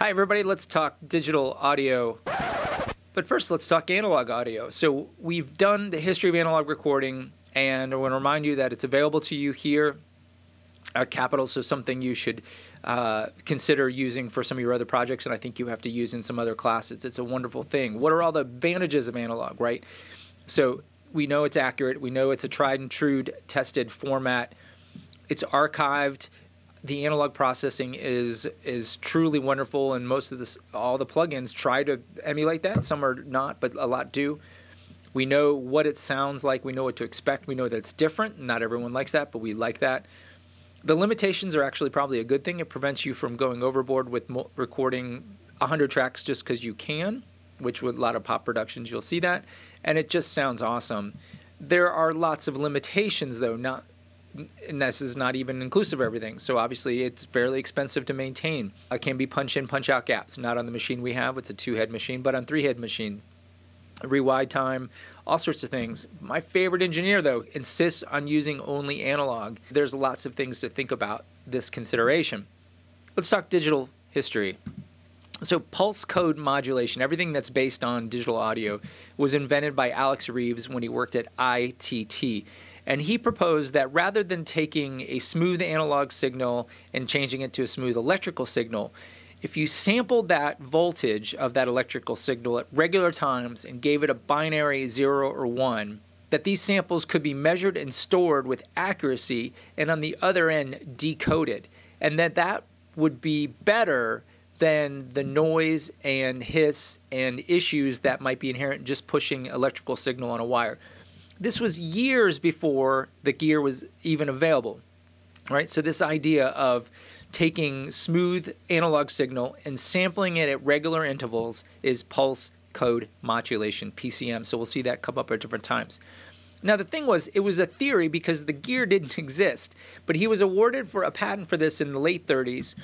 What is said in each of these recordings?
Hi, everybody. Let's talk digital audio. But first, let's talk analog audio. So, we've done the history of analog recording, and I want to remind you that it's available to you here at Capital. so something you should uh, consider using for some of your other projects, and I think you have to use in some other classes. It's a wonderful thing. What are all the advantages of analog, right? So, we know it's accurate, we know it's a tried and true tested format, it's archived the analog processing is is truly wonderful, and most of this, all the plugins try to emulate that. Some are not, but a lot do. We know what it sounds like. We know what to expect. We know that it's different. Not everyone likes that, but we like that. The limitations are actually probably a good thing. It prevents you from going overboard with mo- recording 100 tracks just because you can, which with a lot of pop productions you'll see that, and it just sounds awesome. There are lots of limitations, though, not and this is not even inclusive of everything. So obviously, it's fairly expensive to maintain. It can be punch in, punch out gaps. Not on the machine we have; it's a two-head machine, but on three-head machine, rewind time, all sorts of things. My favorite engineer, though, insists on using only analog. There's lots of things to think about this consideration. Let's talk digital history. So, pulse code modulation, everything that's based on digital audio, was invented by Alex Reeves when he worked at ITT. And he proposed that rather than taking a smooth analog signal and changing it to a smooth electrical signal, if you sampled that voltage of that electrical signal at regular times and gave it a binary 0 or 1, that these samples could be measured and stored with accuracy and on the other end decoded. And that that would be better than the noise and hiss and issues that might be inherent in just pushing electrical signal on a wire. This was years before the gear was even available, right? So this idea of taking smooth analog signal and sampling it at regular intervals is pulse code modulation, PCM. So we'll see that come up at different times. Now, the thing was, it was a theory because the gear didn't exist, but he was awarded for a patent for this in the late 30s,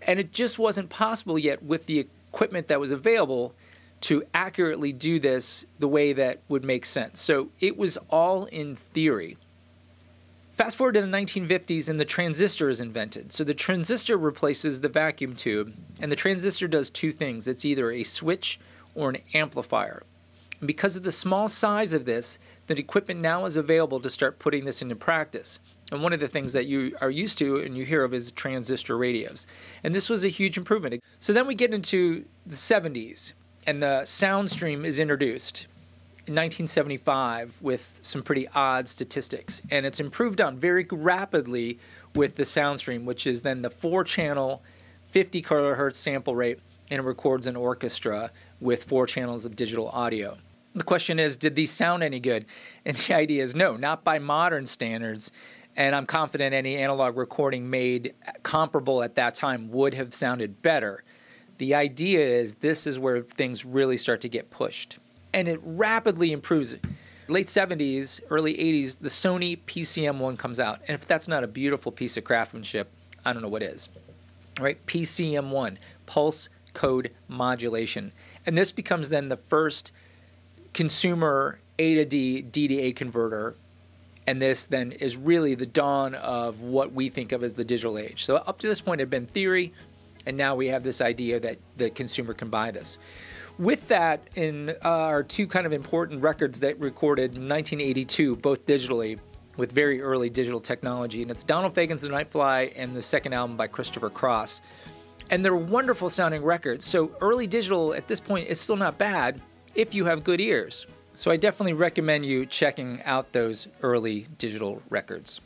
and it just wasn't possible yet with the equipment that was available to accurately do this the way that would make sense. So it was all in theory. Fast forward to the 1950s, and the transistor is invented. So the transistor replaces the vacuum tube, and the transistor does two things it's either a switch or an amplifier. And because of the small size of this, the equipment now is available to start putting this into practice. And one of the things that you are used to and you hear of is transistor radios. And this was a huge improvement. So then we get into the 70s, and the Soundstream is introduced in 1975 with some pretty odd statistics, and it's improved on very rapidly with the Soundstream, which is then the four channel, 50 kilohertz sample rate, and it records an orchestra with four channels of digital audio. The question is, did these sound any good? And the idea is no, not by modern standards. And I'm confident any analog recording made comparable at that time would have sounded better. The idea is this is where things really start to get pushed. And it rapidly improves. Late 70s, early 80s, the Sony PCM1 comes out. And if that's not a beautiful piece of craftsmanship, I don't know what is. Right? PCM1, pulse code modulation. And this becomes then the first consumer A to D, D to A converter. And this then is really the dawn of what we think of as the digital age. So up to this point, it had been theory, and now we have this idea that the consumer can buy this. With that, in uh, our two kind of important records that recorded in 1982, both digitally, with very early digital technology, and it's Donald Fagen's The Nightfly and the second album by Christopher Cross. And they're wonderful sounding records. So early digital at this point is still not bad if you have good ears. So I definitely recommend you checking out those early digital records.